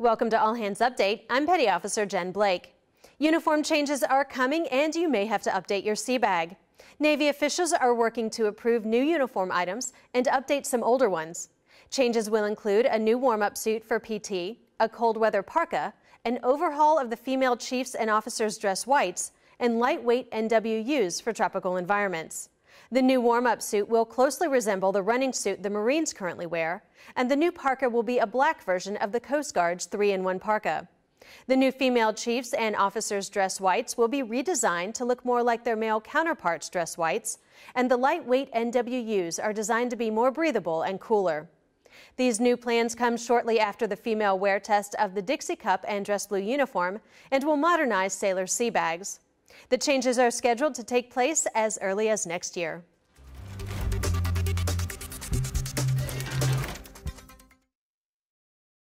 Welcome to All Hands Update. I'm Petty Officer Jen Blake. Uniform changes are coming and you may have to update your sea bag. Navy officials are working to approve new uniform items and update some older ones. Changes will include a new warm-up suit for PT, a cold weather parka, an overhaul of the female chiefs and officers dress whites, and lightweight NWUs for tropical environments. The new warm-up suit will closely resemble the running suit the Marines currently wear, and the new parka will be a black version of the Coast Guard's 3-in-1 parka. The new female chiefs and officers dress whites will be redesigned to look more like their male counterparts dress whites, and the lightweight NWUs are designed to be more breathable and cooler. These new plans come shortly after the female wear test of the Dixie Cup and Dress Blue uniform and will modernize sailor sea bags. The changes are scheduled to take place as early as next year.